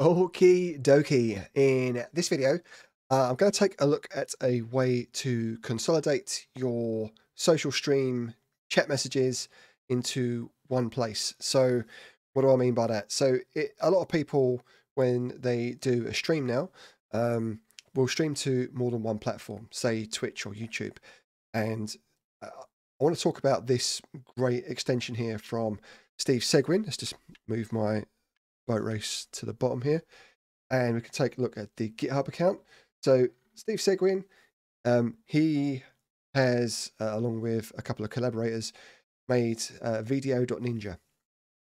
Okie dokie. In this video, uh, I'm going to take a look at a way to consolidate your social stream chat messages into one place. So, what do I mean by that? So, it, a lot of people, when they do a stream now, um, will stream to more than one platform, say Twitch or YouTube. And uh, I want to talk about this great extension here from Steve Seguin. Let's just move my boat race to the bottom here. And we can take a look at the GitHub account. So Steve Seguin, um, he has, uh, along with a couple of collaborators, made uh, VDO.Ninja.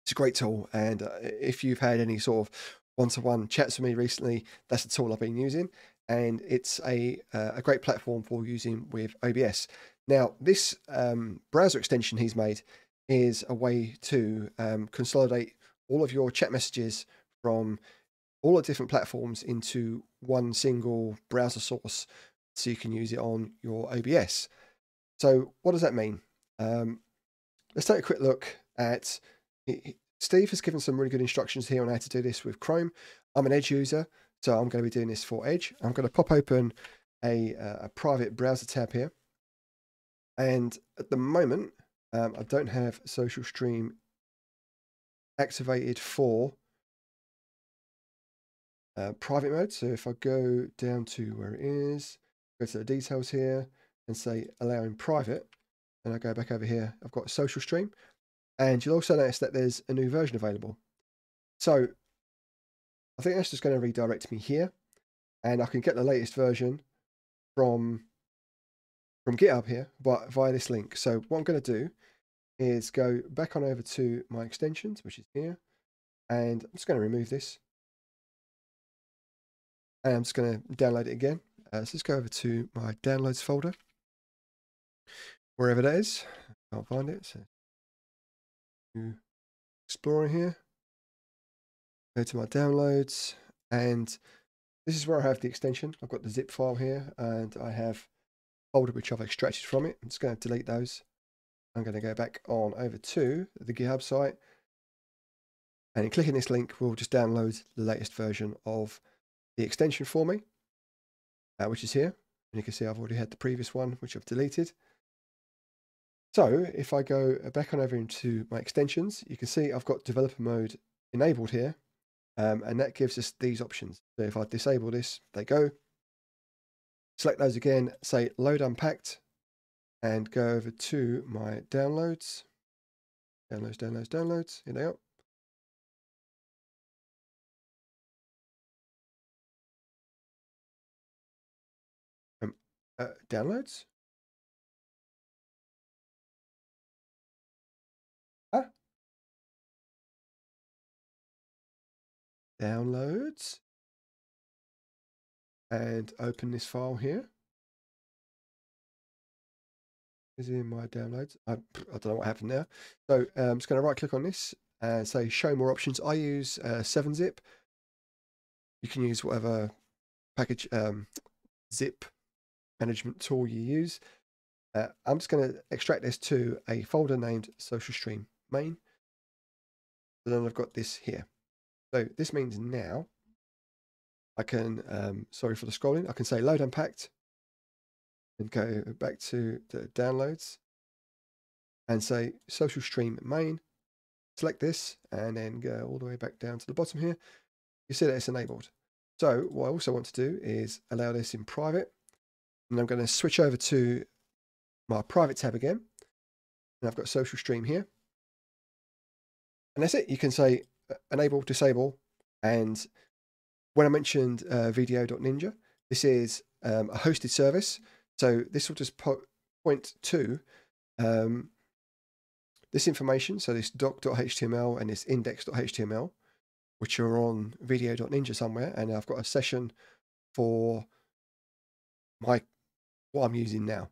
It's a great tool. And uh, if you've had any sort of one-to-one chats with me recently, that's the tool I've been using. And it's a, uh, a great platform for using with OBS. Now, this um, browser extension he's made is a way to um, consolidate all of your chat messages from all the different platforms into one single browser source so you can use it on your OBS. So what does that mean? Um, let's take a quick look at, Steve has given some really good instructions here on how to do this with Chrome. I'm an Edge user, so I'm going to be doing this for Edge. I'm going to pop open a, uh, a private browser tab here. And at the moment, um, I don't have Social Stream activated for uh, private mode. So if I go down to where it is, go to the details here and say allowing private, and I go back over here, I've got social stream. And you'll also notice that there's a new version available. So I think that's just going to redirect me here. And I can get the latest version from from GitHub here, but via this link. So what I'm going to do is go back on over to my extensions, which is here. And I'm just going to remove this. And I'm just going to download it again. Uh, so let's go over to my downloads folder. Wherever that is. Can't find it. So Explorer here. Go to my downloads. And this is where I have the extension. I've got the zip file here. And I have folder which I've extracted from it. I'm just going to delete those. I'm going to go back on over to the GitHub site. And in clicking this link, we'll just download the latest version of the extension for me, uh, which is here. And you can see I've already had the previous one, which I've deleted. So if I go back on over into my extensions, you can see I've got developer mode enabled here. Um, and that gives us these options. So if I disable this, they go. Select those again, say load unpacked, and go over to my downloads. Downloads, downloads, downloads. Here they are. Um, uh, downloads? Huh? Downloads. And open this file here. Is in my downloads. I, I don't know what happened there. So um, I'm just going to right click on this and say show more options. I use uh, 7-zip. You can use whatever package um, zip management tool you use. Uh, I'm just going to extract this to a folder named social stream main. So then I've got this here. So this means now I can, um, sorry for the scrolling, I can say load unpacked and go back to the downloads and say social stream main. Select this and then go all the way back down to the bottom here. You see that it's enabled. So what I also want to do is allow this in private. And I'm going to switch over to my private tab again. And I've got social stream here. And that's it. You can say uh, enable, disable. And when I mentioned uh, vdo.ninja, this is um, a hosted service. So this will just po point to um, this information, so this dock.html and this index.html, which are on vdo.ninja somewhere, and I've got a session for my what I'm using now.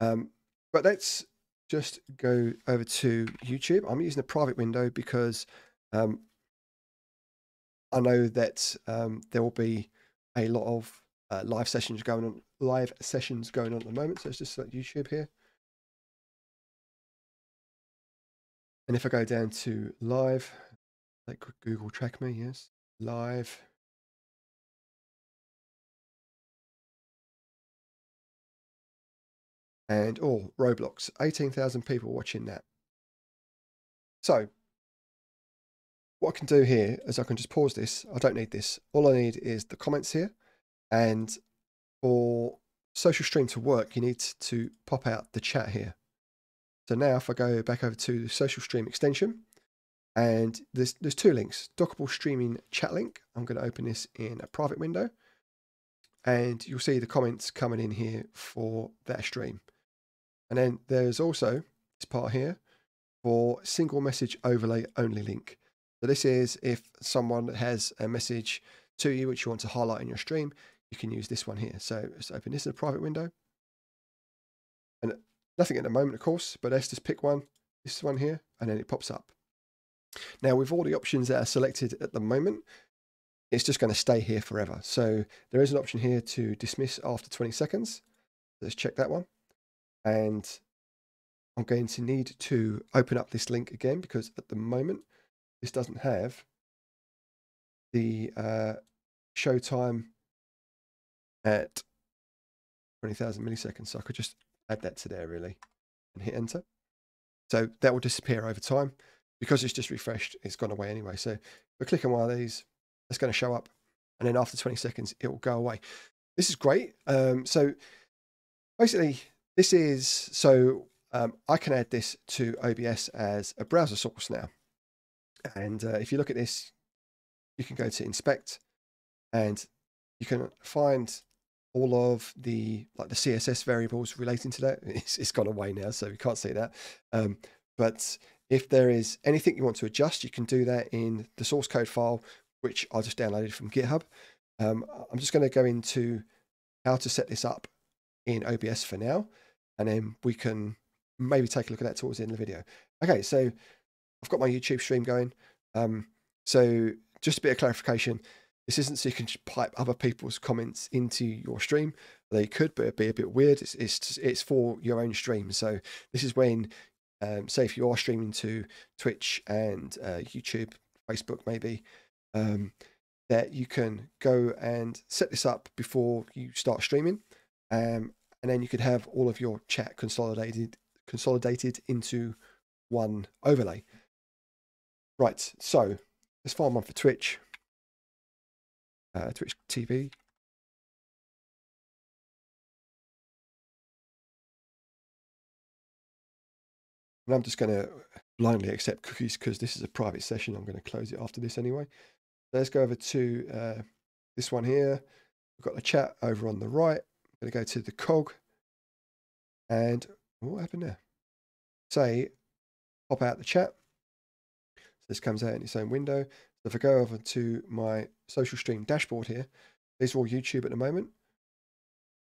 Um, but let's just go over to YouTube. I'm using a private window because um, I know that um, there will be a lot of uh, live sessions going on live sessions going on at the moment so it's just like youtube here and if i go down to live like google track me yes live. And oh, Roblox, 18,000 people watching that. So what I can do here is I can just pause this. I don't need this. All I need is the comments here. And for social stream to work, you need to pop out the chat here. So now if I go back over to the social stream extension, and there's, there's two links, Dockable streaming chat link. I'm going to open this in a private window and you'll see the comments coming in here for that stream. And then there's also this part here for single message overlay only link. So this is if someone has a message to you which you want to highlight in your stream, you can use this one here. So let's open this in a private window. And nothing at the moment, of course, but let's just pick one, this one here, and then it pops up. Now, with all the options that are selected at the moment, it's just going to stay here forever. So there is an option here to dismiss after 20 seconds. Let's check that one. And I'm going to need to open up this link again because at the moment, this doesn't have the uh, show time at 20,000 milliseconds. So I could just add that to there really and hit enter. So that will disappear over time because it's just refreshed. It's gone away anyway. So I click on one of these, it's going to show up. And then after 20 seconds, it will go away. This is great. Um, so basically, this is so um, I can add this to OBS as a browser source now. And uh, if you look at this, you can go to inspect and you can find all of the like the CSS variables relating to that. It's, it's gone away now, so we can't see that. Um, but if there is anything you want to adjust, you can do that in the source code file, which I just downloaded from GitHub. Um, I'm just going to go into how to set this up in OBS for now, and then we can maybe take a look at that towards the end of the video. Okay, so I've got my YouTube stream going. Um, so just a bit of clarification. This isn't so you can pipe other people's comments into your stream. They could, but it'd be a bit weird. It's, it's, it's for your own stream. So this is when, um, say if you are streaming to Twitch and uh, YouTube, Facebook maybe, um, that you can go and set this up before you start streaming. Um, and then you could have all of your chat consolidated consolidated into one overlay. Right, so let's find one for Twitch. Uh, Twitch TV. And I'm just going to blindly accept cookies because this is a private session. I'm going to close it after this anyway. let's go over to uh, this one here. We've got the chat over on the right. I'm going to go to the cog. And what happened there? Say, pop out the chat So this comes out in its own window. If I go over to my social stream dashboard here, these are all YouTube at the moment.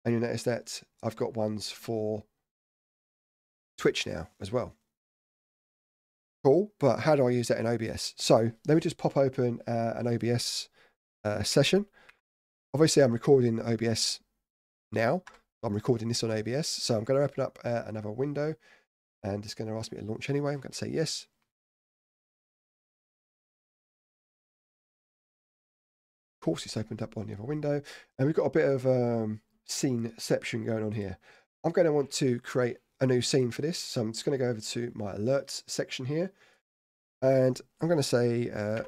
And you'll notice that I've got ones for Twitch now as well. Cool, but how do I use that in OBS? So let me just pop open uh, an OBS uh, session. Obviously, I'm recording OBS now. I'm recording this on OBS. So I'm going to open up uh, another window and it's going to ask me to launch anyway. I'm going to say yes. Course, it's opened up on the other window. And we've got a bit of um, sceneception going on here. I'm going to want to create a new scene for this. So I'm just going to go over to my alerts section here. And I'm going to say uh,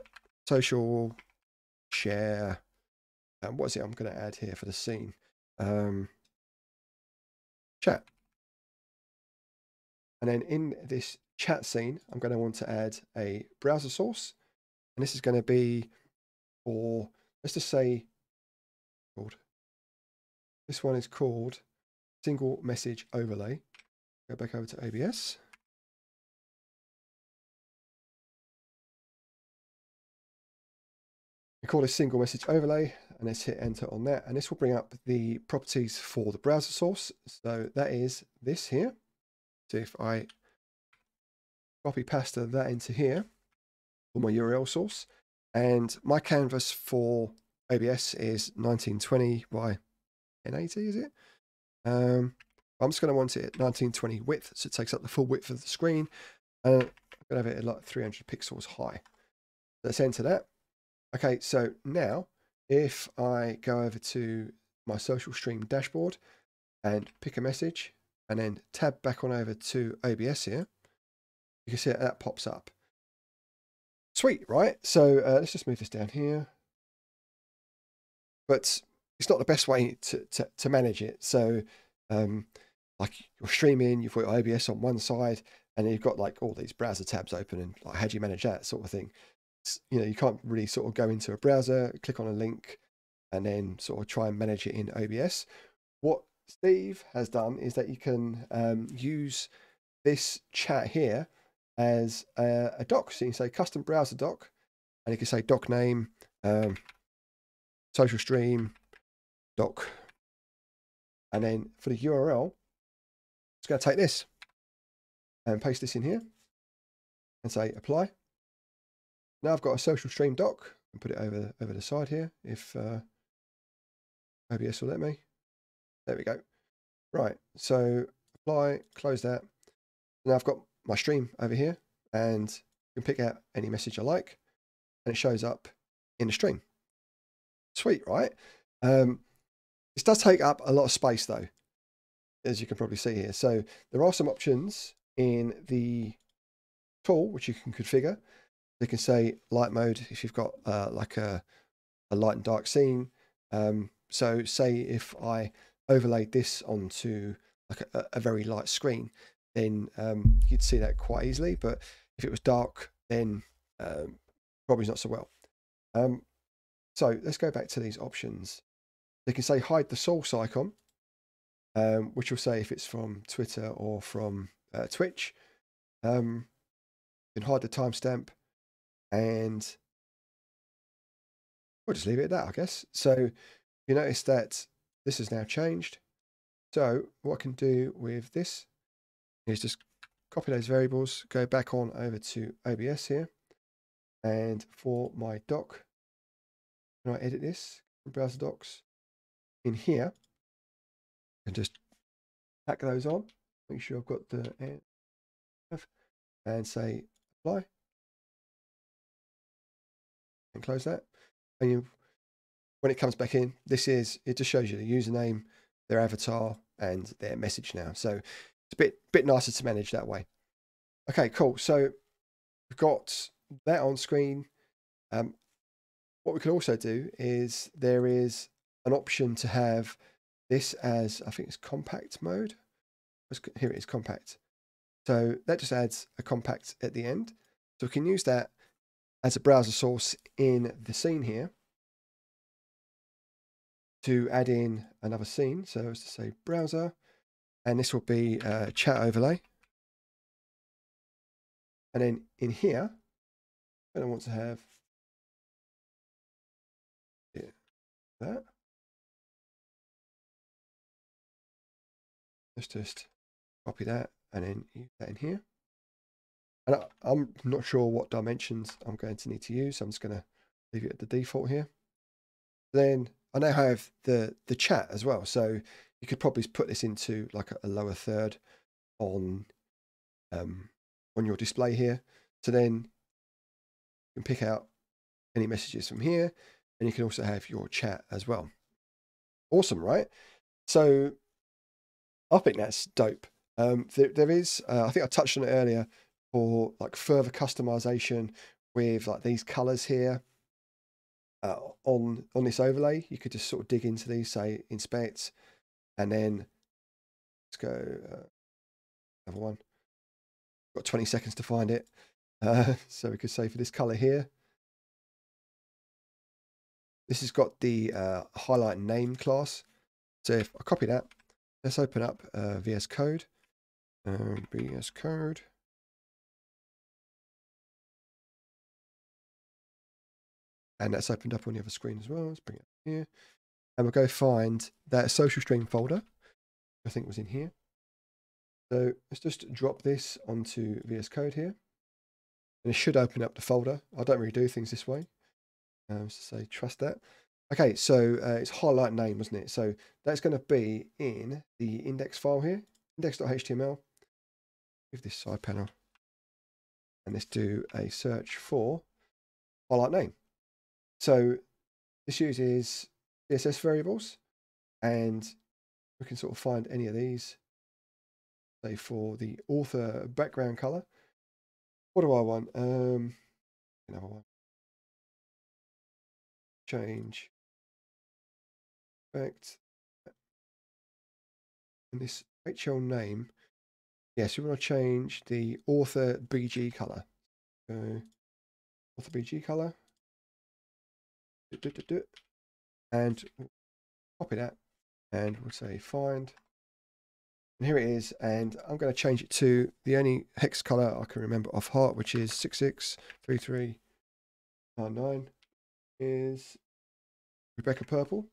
social share. And what is it I'm going to add here for the scene? Um, chat. And then in this chat scene, I'm going to want to add a browser source. And this is going to be for let's just say called this one is called single message overlay. Go back over to OBS. We call this single message overlay and let's hit enter on that. And this will bring up the properties for the browser source. So that is this here. So if I copy pasta that into here for my URL source, and my canvas for OBS is 1920 by 1080, is it? Um, I'm just going to want it at 1920 width, so it takes up the full width of the screen. And I'm going to have it at like 300 pixels high. Let's enter that. Okay, so now if I go over to my social stream dashboard and pick a message and then tab back on over to OBS here, you can see that, that pops up. Sweet, right? So uh, let's just move this down here. But it's not the best way to, to, to manage it. So um, like you're streaming, you've got your OBS on one side, and you've got like all these browser tabs open, and like how do you manage that sort of thing? It's, you know, you can't really sort of go into a browser, click on a link, and then sort of try and manage it in OBS. What Steve has done is that you can um, use this chat here as a, a, dock. So you can say custom browser dock, and you can say dock name, um, social stream, dock. And then for the URL, it's going to take this and paste this in here and say apply. Now I've got a social stream dock and put it over, over the side here if uh, OBS will let me. There we go. Right, so apply, close that. Now I've got my stream over here and you can pick out any message I like and it shows up in the stream. Sweet, right? Um, this does take up a lot of space though, as you can probably see here. So there are some options in the tool which you can configure. You can say light mode if you've got uh, like a, a light and dark scene. Um, so say if I overlaid this onto like a, a very light screen, then um, you'd see that quite easily. But if it was dark, then um, probably not so well. Um, so let's go back to these options. They can say hide the source icon, um, which will say if it's from Twitter or from uh, Twitch. Um, you can hide the timestamp and we'll just leave it at that, I guess. So you notice that this has now changed. So what I can do with this is just copy those variables, go back on over to OBS here. And for my dock, can I edit this browser docks? In here, and just pack those on, make sure I've got the and say apply and close that. And you, when it comes back in, this is, it just shows you the username, their avatar and their message now. So it's a bit, bit nicer to manage that way. Okay, cool. So we've got that on screen. Um, what we can also do is there is an option to have this as, I think it's compact mode. Here it is, compact. So that just adds a compact at the end. So we can use that as a browser source in the scene here to add in another scene. So as to say browser, and this will be chat overlay. And then in here, I don't want to have that. Let's just copy that and then use that in here. And I, am not sure what dimensions I'm going to need to use. So I'm just going to leave it at the default here. Then I now have the, the chat as well. So you could probably put this into like a, lower third on um, on your display here. So then you can pick out any messages from here and you can also have your chat as well. Awesome, right? So I think that's dope. Um, there, there is, uh, I think I touched on it earlier, for like further customization with like these colors here uh, on on this overlay. You could just sort of dig into these, say inspect, and then let's go uh, another one. Got 20 seconds to find it. Uh, so we could say for this color here, this has got the uh, highlight name class. So if I copy that, let's open up uh, VS Code. Uh, VS Code. And that's opened up on the other screen as well. Let's bring it here. And we'll go find that social stream folder. I think was in here. So let's just drop this onto VS Code here. And it should open up the folder. I don't really do things this way. Um, so say trust that. Okay, so uh, it's highlight name, wasn't it? So that's going to be in the index file here, index.html. Give this side panel. And let's do a search for highlight name. so this uses CSS variables and we can sort of find any of these. Say for the author background color. What do I want? Um, another one. Change. Effect. And this HL name. Yes, we want to change the author BG color. So author BG color. And copy that and we'll say find. And here it is, and I'm going to change it to the only hex color I can remember off heart, which is 663399 is Rebecca Purple.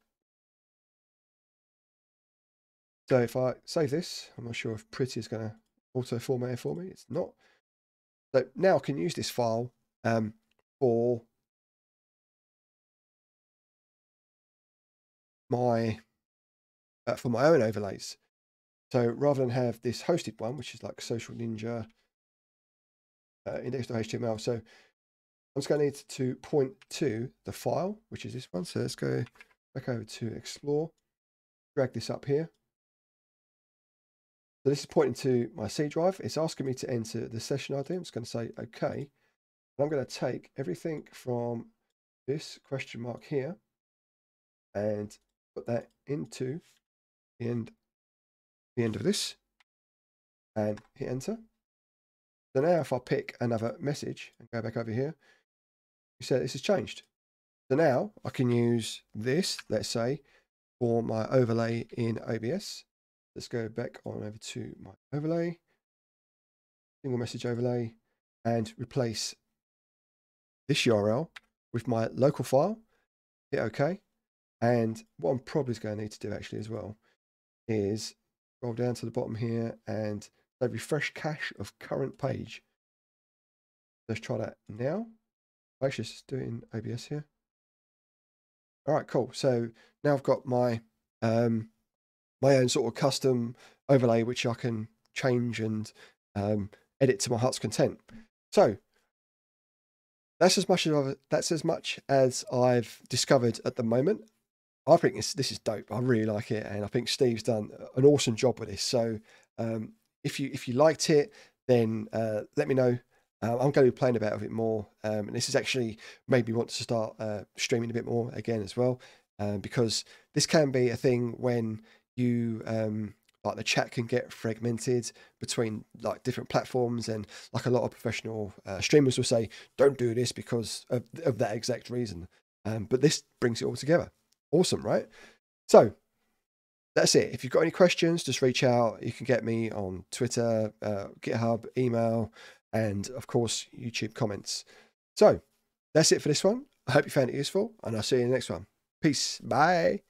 So if I save this, I'm not sure if Pretty is going to auto format it for me. It's not. So now I can use this file um, for my uh, for my own overlays. So rather than have this hosted one, which is like Social Ninja uh, index.html, so I'm just going to need to point to the file, which is this one. So let's go back over to Explore, drag this up here. So this is pointing to my C drive. It's asking me to enter the session ID. I'm just going to say OK. And I'm going to take everything from this question mark here and put that into the end, the end of this and hit enter. So now if I pick another message and go back over here, you see this has changed. So now I can use this, let's say, for my overlay in OBS. Let's go back on over to my overlay, single message overlay, and replace this URL with my local file. Hit OK. And what I'm probably going to need to do actually as well is scroll down to the bottom here and say refresh cache of current page. Let's try that now. Actually just do it in OBS here. All right, cool. So now I've got my um, my own sort of custom overlay, which I can change and um, edit to my heart's content. So that's as much as I've, that's as much as I've discovered at the moment. I think this this is dope. I really like it, and I think Steve's done an awesome job with this. So um, if you if you liked it, then uh, let me know. Uh, I'm going to be playing about it more, um, and this has actually made me want to start uh, streaming a bit more again as well, um, because this can be a thing when you um, like the chat can get fragmented between like different platforms, and like a lot of professional uh, streamers will say, "Don't do this because of, of that exact reason." Um, but this brings it all together. Awesome, right? So that's it. If you've got any questions, just reach out. You can get me on Twitter, uh, GitHub, email, and of course, YouTube comments. So that's it for this one. I hope you found it useful, and I'll see you in the next one. Peace. Bye.